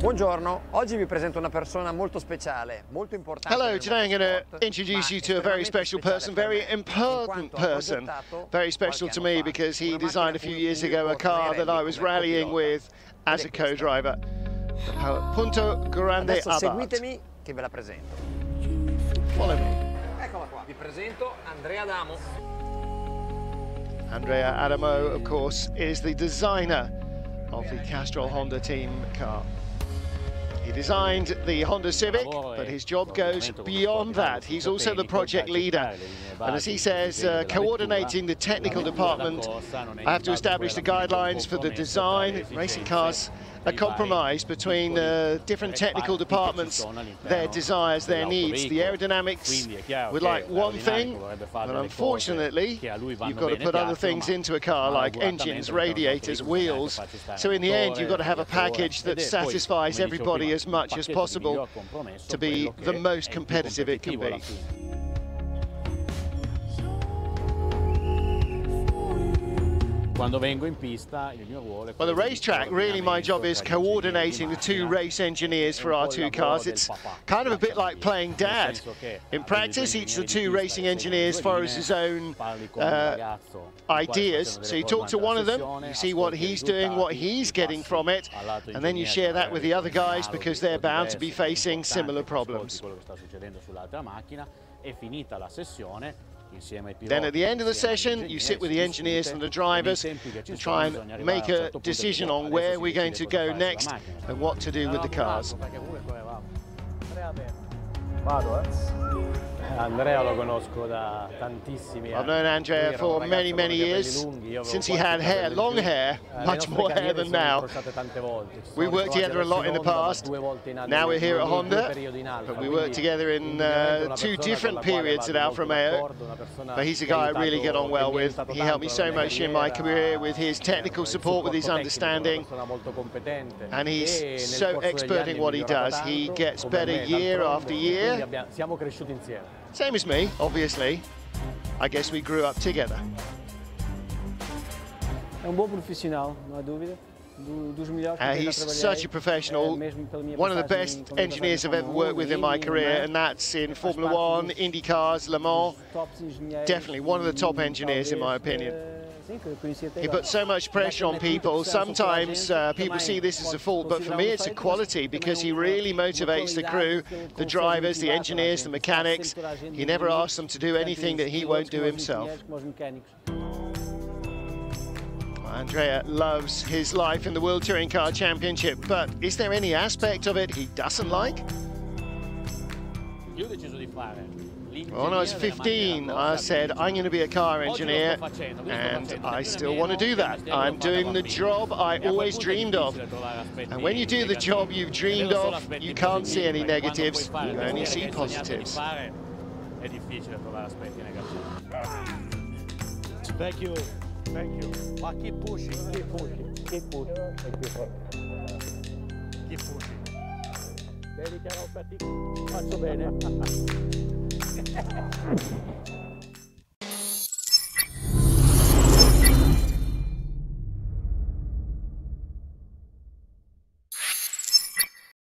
Buongiorno, oggi vi presento una persona molto speciale, molto importante. Hello, today I'm going to introduce you to a very special person, very important person, very special to me because he designed a few years ago a car that I was rallying with as a co-driver. Punto Grande Abarth. seguitemi che ve la presento. Follow me. Eccola qua, vi presento Andrea Adamo. Andrea Adamo, of course, is the designer of the Castrol Honda team car. He designed the Honda Civic, but his job goes beyond that. He's also the project leader. And as he says, uh, coordinating the technical department, I have to establish the guidelines for the design. Racing cars a compromise between uh, different technical departments, their desires, their needs. The aerodynamics would like one thing, but unfortunately, you've got to put other things into a car like engines, radiators, wheels. So in the end, you've got to have a package that satisfies everybody as much as possible to be the most competitive it can be. Well, the racetrack, really my job is coordinating the two race engineers for our two cars. It's kind of a bit like playing dad. In practice, each of the two racing engineers follows his own uh, ideas. So you talk to one of them, you see what he's doing, what he's getting from it, and then you share that with the other guys because they're bound to be facing similar problems. Then at the end of the session, you sit with the engineers and the drivers and try and make a decision on where we're going to go next and what to do with the cars. Andrea lo conosco da tantissimi I've known Andrea for many, many years, since he had hair, long hair, much more hair than now. We worked together a lot in the past. Now we're here at Honda, but we worked together in uh, two different periods at Alfa Romeo. But he's a guy I really get on well with. He helped me so much in my career with his technical support, with his understanding. And he's so expert in what he does. He gets better year after year. Siamo cresciuti insieme. Same as me, obviously. I guess we grew up together. È un buon profissional, não há dúvida. Do- Dos melhores com Uh, he's such a eh, professional, mesmo pela minha one of the best engineers I've ever worked with in my career, and that's in Formula One, IndyCars, Indy Le Mans. dos tops engenheiros Definitely one of the top engineers in my opinion. Sim, que eu conheci até He agora. puts so much pressure on people. Sometimes uh, people see this as a fault, but for me it's a quality because he really motivates the crew, the drivers, the engineers, the mechanics. He never asks them to do anything that he won't do himself. Andrea loves his life in the World Touring Car Championship, but is there any aspect of it he doesn't like? Io ho deciso di fare When I was 15, I said, I'm going to be a car engineer, and I still want to do that. I'm doing the job I always dreamed of. And when you do the job you've dreamed of, you can't see any negatives, you only see positives. È difficile trovare aspetti negativi. Thank you. Thank you. Ma keep pushing, keep pushing, keep pushing. Keep pushing. Vedi che un fatico. Faccio bene. Ha ha ha!